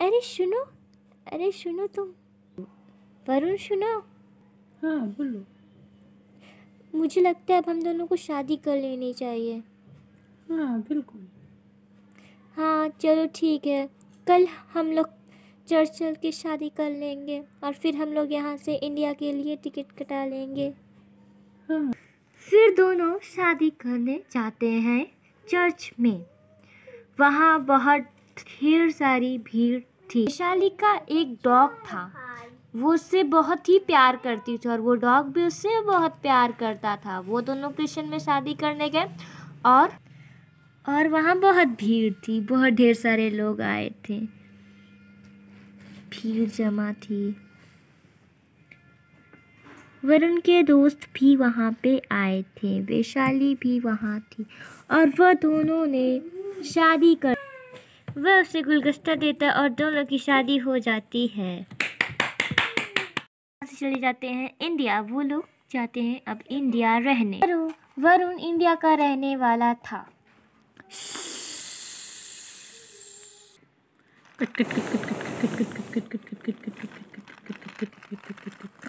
अरे सुनो अरे सुनो तुम। वरुण सुनो। हाँ बोलो। मुझे लगता है अब हम दोनों को शादी कर लेनी चाहिए। हाँ बिल्कुल। हाँ चलो ठीक है। कल हम लोग चर्च चल के शादी कर लेंगे और फिर हम लोग यहाँ से इंडिया के लिए टिकट कटा लेंगे। हाँ। फिर दोनों शादी करने जाते हैं चर्च में। वहाँ बहुत ढेर सारी भीड़ थी। वैशाली का एक डॉग था। वो उससे बहुत ही प्यार करती थी और वो डॉग भी उससे बहुत प्यार करता था। वो दोनों क्रिश्चियन में शादी करने गए और और वहाँ बहुत भीड़ थी। बहुत ढेर सारे लोग आए थे। भीड़ जमा थी। वरुण के दोस्त भी वहाँ पे आए थे। वैशाली भी वहाँ थी और वह दोनों ने शादी कर वह उसे गुलगस्ता देता और दोनों की शादी हो जाती है। से चले जाते हैं इंडिया। वो लोग जाते हैं अब इंडिया रहने। वरुण इंडिया का रहने वाला था।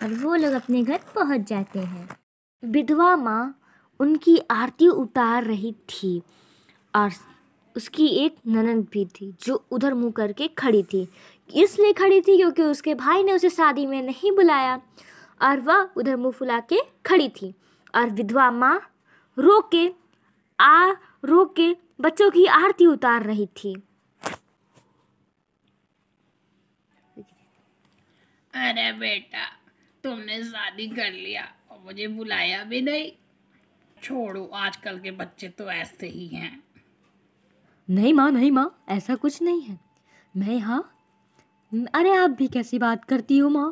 और वो लोग अपने घर पहुँच जाते हैं। विधवा माँ उनकी आरती उतार रही थी। और उसकी एक ननद भी थी, जो उधर मुँह करके खड़ी थी। इसलिए खड़ी थी क्योंकि उसके भाई ने उसे शादी में नहीं बुलाया और वह उधर मुँह फुला के खड़ी थी। और विधवा माँ रो के, आ रो के बच्चों की आरती उतार रही थी। अरे बेटा, तुमने शादी कर लिया और मुझे बुलाया भी नहीं। छोड़ो, आजकल के बच्चे तो ऐसे ही हैं। नहीं माँ नहीं माँ ऐसा कुछ नहीं है। मैं यहाँ अरे आप भी कैसी बात करती हो माँ?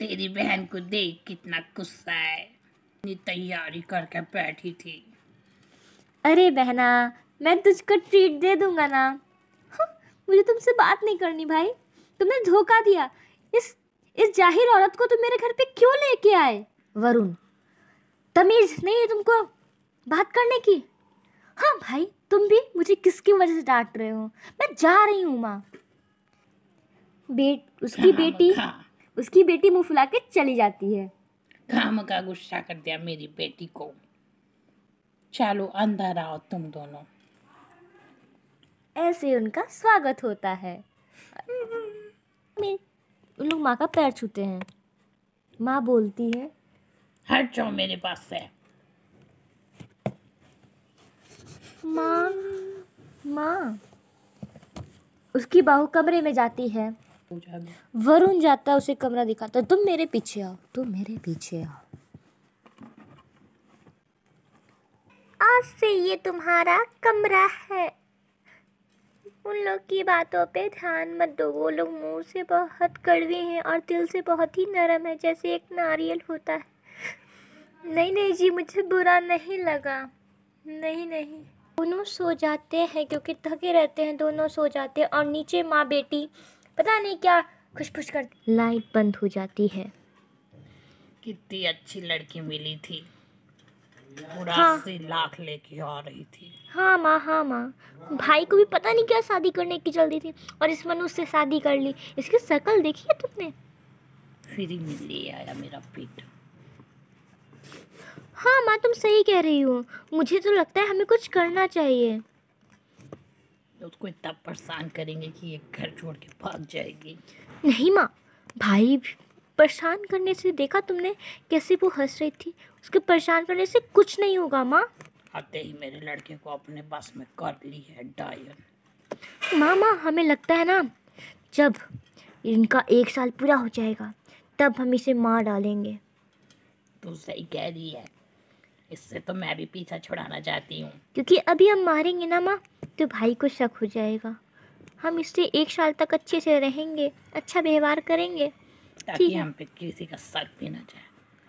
तेरी बहन को देख कितना गुस्सा है। इतनी तैयारी करके बैठी थी। अरे बहना मैं तुझको ट्रीट दे दूँगा ना। हाँ, मुझे तुमसे बात नहीं करनी भाई। तुमने धोखा दिया। इस इस ज़ाहिर औरत को तुम मेरे घर पे क्यों लेके आए? वरुण तमीज नहीं है तुमको बात करने की? हाँ भाई तुम भी मुझे किसकी वजह से डांट रहे हो? मैं जा रही हूँ माँ। बेट उसकी बेटी उसकी बेटी मुँह फुला के चली जाती है। खाम का गुस्सा कर दिया मेरी बेटी को। चलो अंदर आओ तुम दोनों। ऐसे उनका स्वागत होता है। उन लोग माँ का पैर छूते हैं। माँ बोलती है हट जाओ मेरे पास से। माँ माँ। उसकी बाहू कमरे में जाती है। वरुण जाता है, उसे कमरा दिखाता है। तुम मेरे पीछे आओ, तुम मेरे पीछे आओ। आज से ये तुम्हारा कमरा है। उन लोग की बातों पे ध्यान मत दो। वो लोग मुँह से बहुत कड़वे हैं और दिल से बहुत ही नरम है, जैसे एक नारियल होता है। नहीं नहीं जी, मुझे बुरा नहीं लगा। नहीं नहीं। दोनों सो जाते हैं क्योंकि थके रहते हैं दोनों सो जाते हैं और नीचे माँ बेटी पता नहीं क्या खुशफुश कर लाइट बंद हो जाती है। कितनी अच्छी लड़की मिली थी। पूरा हाँ। लाख लेके आ रही थी। हाँ माँ हाँ माँ। भाई को भी पता नहीं क्या शादी करने की जल्दी थी और इस मनुष्य से शादी कर ली। इसकी शक्ल देखी है तुमने? फिर में ले आया मेरा पेट। हाँ माँ तुम सही कह रही हो। मुझे तो लगता है हमें कुछ करना चाहिए। उसको इतना परेशान करेंगे कि ये घर छोड़ के भाग जाएगी। नहीं माँ भाई परेशान करने से देखा तुमने कैसे वो हंस रही थी? उसके परेशान करने से कुछ नहीं होगा माँ। आते ही मेरे लड़के को अपने बस में कर ली है डायन। माँ माँ हमें लगता है ना जब इनका एक साल पूरा हो जाएगा तब हम इसे मार डालेंगे। तू सही कह रही है। इससे तो मैं भी पीछा छुड़ाना चाहती हूँ। क्योंकि अभी हम मारेंगे ना माँ तो भाई को शक हो जाएगा। हम इससे एक साल तक अच्छे से रहेंगे अच्छा व्यवहार करेंगे। ताकि हम पे किसी का शक भी ना जाए।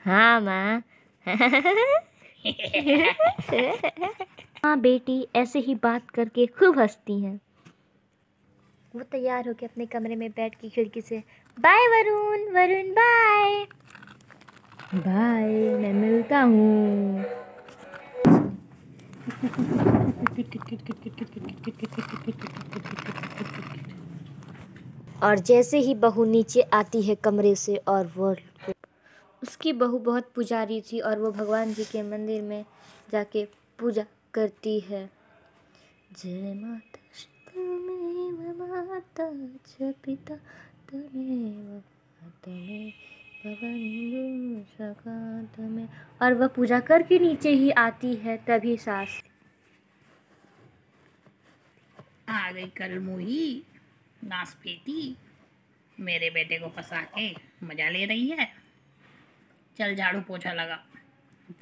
हाँ माँ। हाँ बेटी ऐसे ही बात करके खूब हंसती हैं। वो तैयार होके अपने कमरे में बैठ के खिड़की से bye Varun Varun bye. Bye मैं मिलता हूँ। और जैसे ही बहू नीचे आती है कमरे से और वो उसकी बहू बहुत पुजारी थी और वो भगवान जी के मंदिर में जाके पूजा करती है। जय माता तमेव माता च, पिता तमेव और वह पूजा करके नीचे ही आती है तभी सास। आ गई कल मुही नासपेटी मेरे बेटे को फंसा के मज़ा ले रही है। चल झाड़ू पोछा लगा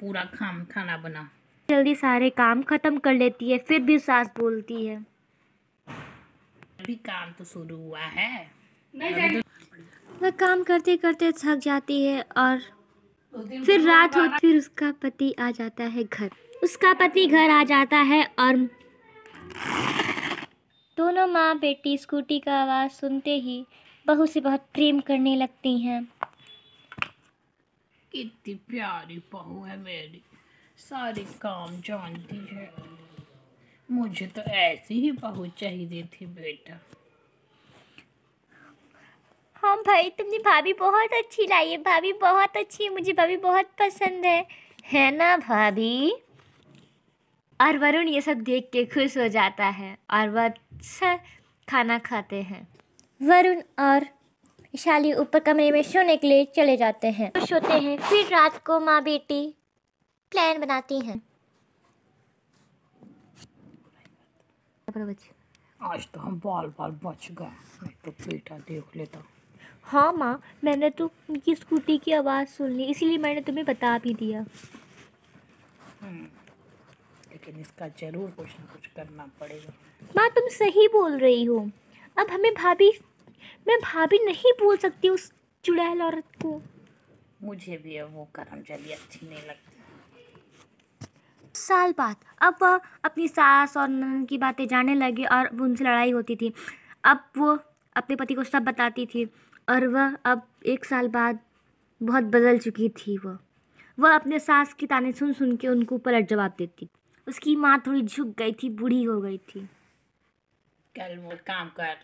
पूरा खाम खाना बना। जल्दी सारे काम खत्म कर लेती है फिर भी सास बोलती है। अभी काम तो शुरू हुआ है। वह काम करते करते थक जाती है और फिर रात होती फिर उसका पति आ जाता है घर। उसका पति घर आ जाता है और दोनों माँ बेटी स्कूटी का आवाज़ सुनते ही बहू से बहुत प्रेम करने लगती हैं। कितनी प्यारी बहू है मेरी। सारे काम जानती है। मुझे तो ऐसी ही बहू चाहिए थी बेटा। हाँ भाई, तुमने भाभी बहुत अच्छी लाई है, भाभी बहुत अच्छी है, मुझे भाभी बहुत पसंद है। है ना, भाभी? और वरुण ये सब देख के खुश हो जाता है और वह अच्छा खाना खाते हैं। वरुण और विशाली ऊपर कमरे में सोने के लिए चले जाते हैं। खुश होते हैं, फिर रात को माँ बेटी प्लान बनाती हैं। आज तो हम बाल बाल बच गए तो बेटा देख लेता। माँ मैंने तो उनकी स्कूटी की आवाज़ सुन ली इसीलिए मैंने तुम्हें बता भी दिया। हम्म, लेकिन इसका ज़रूर कुछ ना कुछ करना पड़ेगा। माँ तुम सही बोल रही हो। अब हमें भाभी मैं भाभी नहीं बोल सकती उस चुड़ैल औरत को। मुझे भी अब वो करम चली अच्छी नहीं लगती। साल बाद अब वह अपनी सास और नन की बातें जानने लगी और उनसे लड़ाई होती थी। अब वो अपने पति को सब बताती थी। और वह अब एक साल बाद बहुत बदल चुकी थी वह वह अपने सास की ताने सुन सुन के उनको पलट जवाब देती। उसकी माँ थोड़ी झुक गई थी बूढ़ी हो गई थी। कल वो काम कर।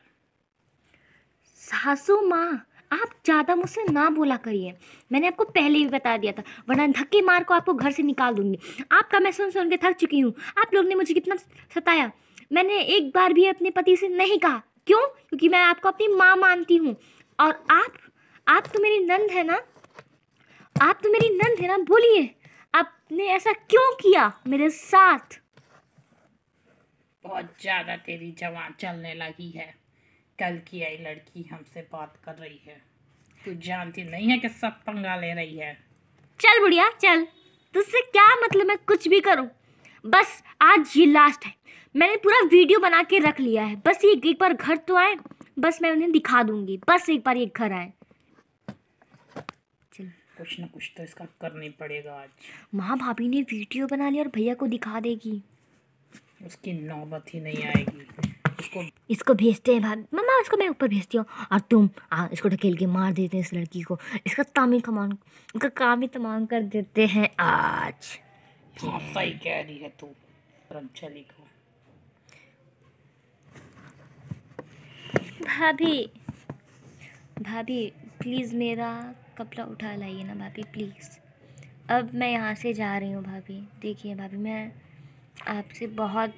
सासू माँ आप ज़्यादा मुझसे ना बोला करिए। मैंने आपको पहले भी बता दिया था वरना धक्के मार को आपको घर से निकाल दूँगी। आपका मैं सुन सुन के थक चुकी हूँ। आप लोग ने मुझे कितना सताया। मैंने एक बार भी अपने पति से नहीं कहा। क्यों? क्योंकि मैं आपको अपनी माँ मानती हूँ। और आप आप तो मेरी नंद है ना? आप तो मेरी नंद है ना? बोलिए आपने ऐसा क्यों किया मेरे साथ? बहुत ज़्यादा तेरी जवान चलने लगी है। कल की आई लड़की हमसे बात कर रही है। तू जानती नहीं है कि सब पंगा ले रही है। चल बुढ़िया चल। तुझसे क्या मतलब मैं कुछ भी करूँ? बस आज ये लास्ट है। मैंने पूरा वीडियो बना के रख लिया है। बस ये एक बार घर तो आए। बस मैं उन्हें दिखा दूँगी। बस एक बार ये घर आए। कुछ ना कुछ तो इसका करना ही पड़ेगा आज। माँ भाभी ने वीडियो बना लिया और भैया को दिखा देगी। उसकी नौबत ही नहीं आएगी। इसको भेजते हैं भाभी। मम्मा इसको मैं ऊपर भेजती हूँ। और तुम आ, इसको ढकेल के मार देते हैं इस लड़की को। इसका काम ही तमाम इसका काम ही तमाम कर देते हैं आज। हाँ सही कह रही है तू। चली को भाभी भाभी प्लीज़ मेरा कपड़ा उठा लाइए ना भाभी प्लीज़ अब मैं यहाँ से जा रही हूँ भाभी। देखिए भाभी, मैं आपसे बहुत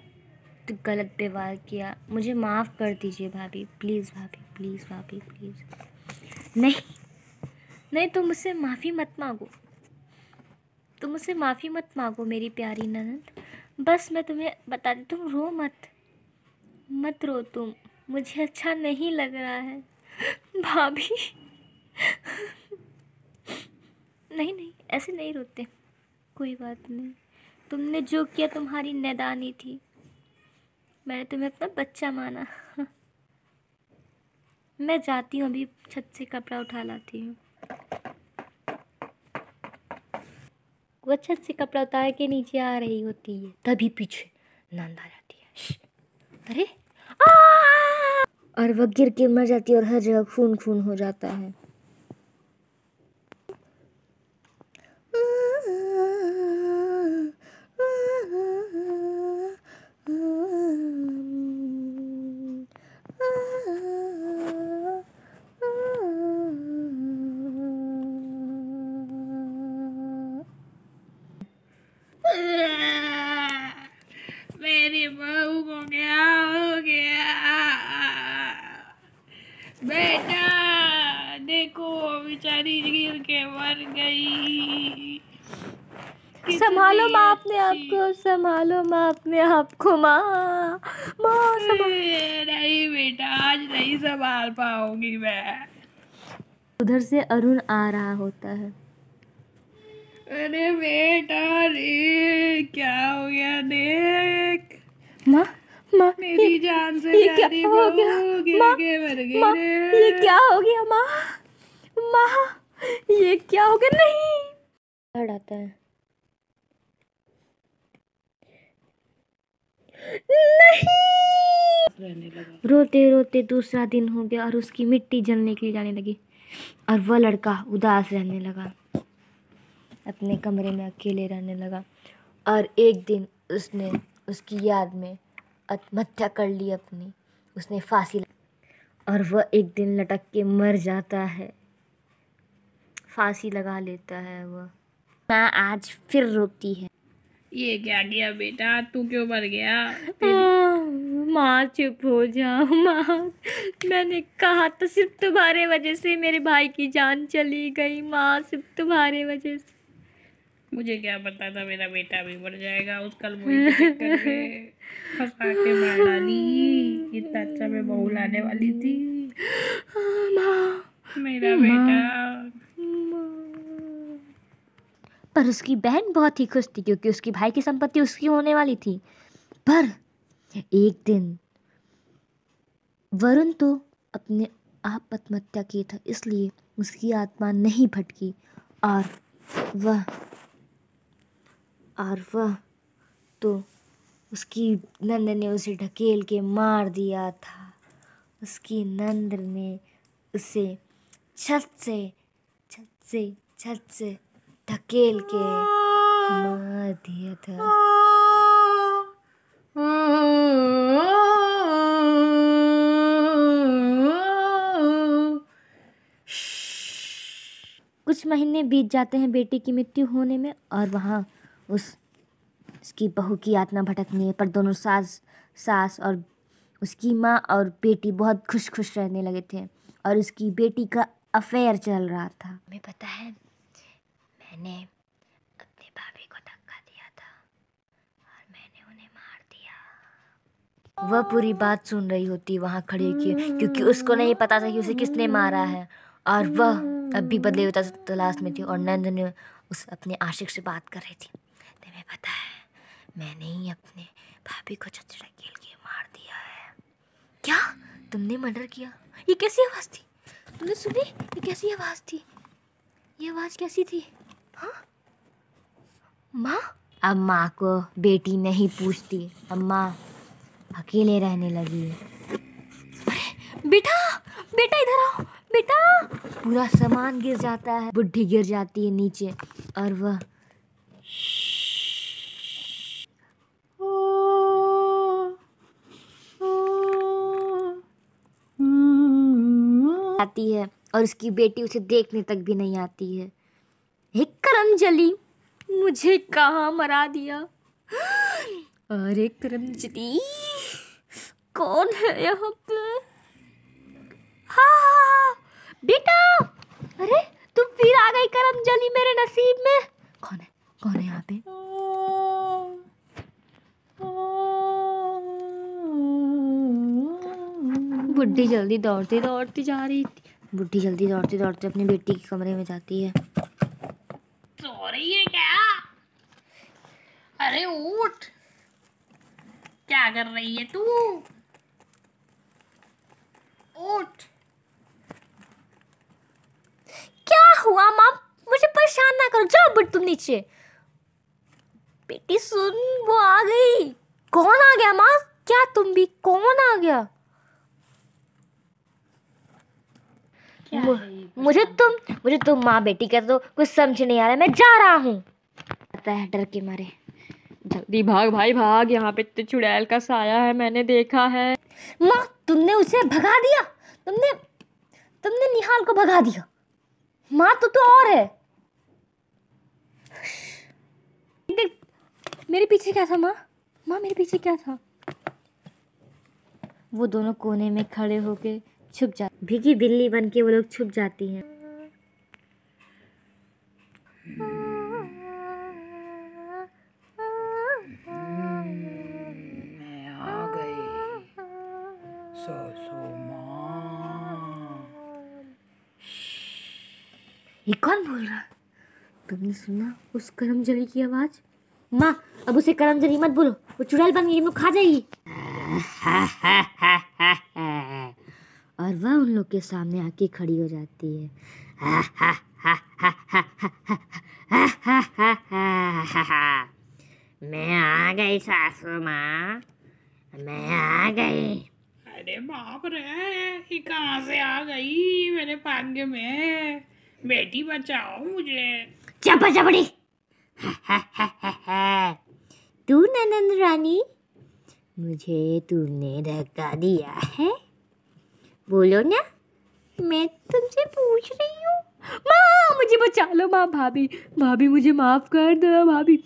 गलत व्यवहार किया। मुझे माफ़ कर दीजिए भाभी। प्लीज़ भाभी प्लीज़ भाभी प्लीज़ नहीं नहीं, तुम मुझसे माफ़ी मत मांगो। तुम मुझसे माफ़ी मत मांगो, मेरी प्यारी ननद। बस मैं तुम्हें बता दी तुम रो मत। मत रो तुम। मुझे अच्छा नहीं लग रहा है। भाभी। नहीं नहीं, ऐसे नहीं रोते। कोई बात नहीं। तुमने जो किया तुम्हारी नैदानी थी। मैंने तुम्हें अपना बच्चा माना। मैं जाती हूँ, अभी छत से कपड़ा उठा लाती हूँ। वो छत से कपड़ा उतार के नीचे आ रही होती है। तभी पीछे नंद आ जाती है अरे! और वह गिर के मर जाती है और हर जगह खून खून हो जाता है बेचारी गिर के मर गई संभालो माँ अपने आप को संभालो माँ अपने आप को माँ माँ नहीं बेटा आज नहीं संभाल पाऊँगी मैं। उधर से अरुण आ रहा होता है। अरे बेटा रे क्या हो गया देख। माँ माँ मेरी जान से ये क्या हो गया? माँ। ये क्या हो गया माँ? माँ ये क्या हो गया? नहीं आता है। नहीं! रोते रोते दूसरा दिन हो गया और उसकी मिट्टी जलने के लिए जाने लगी और वह लड़का उदास रहने लगा। अपने कमरे में अकेले रहने लगा और एक दिन उसने उसकी याद में आत्महत्या कर ली अपनी। उसने फांसी और वह एक दिन लटक के मर जाता है। फांसी लगा लेता है वह। माँ आज फिर रोती है। ये क्या किया बेटा? तू क्यों मर गया? माँ चुप हो जाओ माँ। मैंने कहा तो सिर्फ़ तुम्हारे वजह से मेरे भाई की जान चली गई माँ सिर्फ़ तुम्हारे वजह से। मुझे क्या पता था मेरा बेटा भी मर जाएगा उस कल फंसा के मार डाली। इतना अच्छा मैं बहू लाने वाली थी। माँ। मेरा बेटा। पर उसकी बहन बहुत ही खुश थी क्योंकि उसकी भाई की संपत्ति उसकी होने वाली थी। पर एक दिन वरुण तो अपने आप आत्महत्या की था, इसलिए उसकी आत्मा नहीं भटकी। और वह और वह तो उसकी नंद ने उसे ढकेल के मार दिया था। उसकी नंद ने उसे छत से छत से छत से धकेल के मार दिया था। कुछ महीने बीत जाते हैं बेटी की मृत्यु होने में और वहाँ उस, उसकी बहू की आत्मा भटकनी है पर दोनों सास सास और उसकी माँ और बेटी बहुत खुश खुश रहने लगे थे और उसकी बेटी का अफेयर चल रहा था। हमें पता है मैंने अपने भाभी को धक्का दिया था और मैंने उन्हें मार दिया। वह पूरी बात सुन रही होती वहाँ खड़ी की, क्योंकि उसको नहीं पता था कि उसे किसने मारा है। और वह अब भी बदले होता तलाश में थी और नंद उस अपने आशिक से बात कर रही थी। तुम्हें पता है, मैंने ही अपने भाभी को छतरा खेल के मार दिया है। क्या? तुमने मर्डर किया? ये कैसी आवाज़ थी? तुमने सुनी? ये कैसी आवाज़ थी? ये आवाज़ कैसी थी? माँ? अब माँ को बेटी नहीं पूछती। अब माँ अकेले रहने लगी अरे, बेटा बेटा इधर आओ। बेटा, पूरा सामान गिर जाता है। बुढ़ी गिर जाती है नीचे और वह आती है और उसकी बेटी उसे देखने तक भी नहीं आती है। हे करमजली मुझे कहाँ मरा दिया? अरे करमजली कौन है यहाँ पे? हाँ बेटा! अरे, तुम फिर आ गई करमजली मेरे नसीब में। कौन है कौन है यहाँ पे? बुढ़ी जल्दी दौड़ती दौड़ती जा रही थी। बुढ़ी जल्दी दौड़ती दौड़ती अपनी बेटी के कमरे में जाती है। सो रही है क्या? अरे उठ। क्या कर रही है तू? उठ। क्या हुआ माँ? मुझे परेशान ना करो। जाओ बुढ़ तुम नीचे। बेटी सुन वो आ गई। कौन आ गया माँ? क्या तुम भी? कौन आ गया? क्या? मुझे तुम मुझे तुम माँ बेटी का तो कुछ समझ नहीं आ रहा मैं जा रहा हूँ। आता है डर के मारे। जल्दी भाग भाई भाग यहाँ पे तो चुड़ैल का साया है मैंने देखा है। माँ तुमने उसे भगा दिया? तुमने तुमने निहाल को भगा दिया? माँ तो तो और है। देख, मेरे पीछे क्या था माँ? माँ मेरे पीछे क्या था? वो दोनों कोने में खड़े होके छुप जा भीगी बिल्ली बन के वो लोग छुप जाती हैं। मैं आ गई। सो सो ये कौन बोल रहा? तुमने सुना उस करमजली की आवाज़? माँ अब उसे करमजली मत बोलो वो चुड़ैल बन गई खा जाएगी। और वह उन लोग के सामने आके खड़ी हो जाती है। मैं आ गई सासू माँ। मैं आ गई। अरे बाप रे ये कहाँ से आ गई मेरे भाग्य में? बेटी बचाओ मुझे। चपा चपड़ी। तू ननंद रानी मुझे तूने धक्का दिया है। बोलो ना मैं तुमसे पूछ रही हूँ। माँ मुझे बचा लो माँ भाभी। भाभी मुझे माफ़ कर दो भाभी।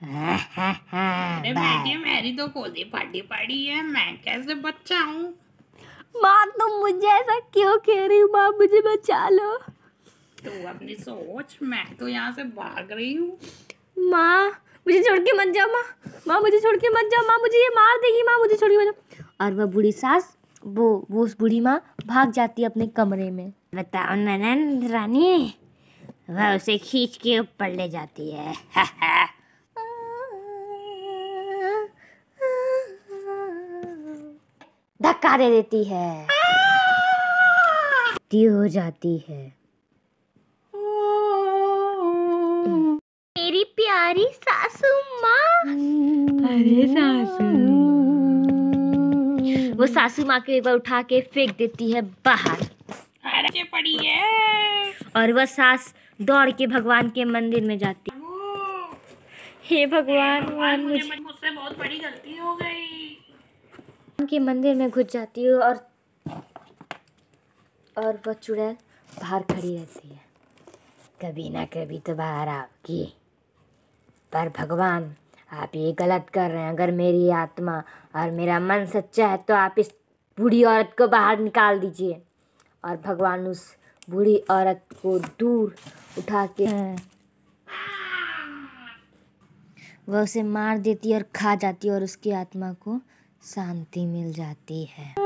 अरे बेटी मेरी तो कोदी फाटी पड़ी है मैं कैसे बचाऊं? माँ तुम मुझे ऐसा क्यों कह रही हो? माँ मुझे बचा लो। तू अपनी सोच मैं तो यहाँ से भाग रही हूँ। माँ मुझे छोड़ के मत जाओ माँ। माँ मुझे छोड़ के मत जाओ माँ। मुझे ये मार देगी माँ मुझे छोड़ के मत जाओ। और वह बूढ़ी सास वो वो उस बूढ़ी माँ भाग जाती है अपने कमरे में। बताओ ननन रानी वह उसे खींच के ऊपर ले जाती है। धक्का दे देती है। ती हो जाती है। मेरी प्यारी सासू माँ। अरे सासू। वो सासू माँ को एक बार उठा के फेंक देती है बाहर। पड़ी है। और वह सास दौड़ के भगवान के मंदिर में जाती। हे भगवान भगवान मुझे मुझे मुझसे बहुत बड़ी गलती हो गई। के मंदिर में घुस जाती है और और वह चुड़ैल बाहर खड़ी रहती है। कभी ना कभी तो बाहर आओगी पर भगवान आप ये गलत कर रहे हैं। अगर मेरी आत्मा और मेरा मन सच्चा है तो आप इस बूढ़ी औरत को बाहर निकाल दीजिए। और भगवान उस बूढ़ी औरत को दूर उठा के वह उसे मार देती है और खा जाती है और उसकी आत्मा को शांति मिल जाती है।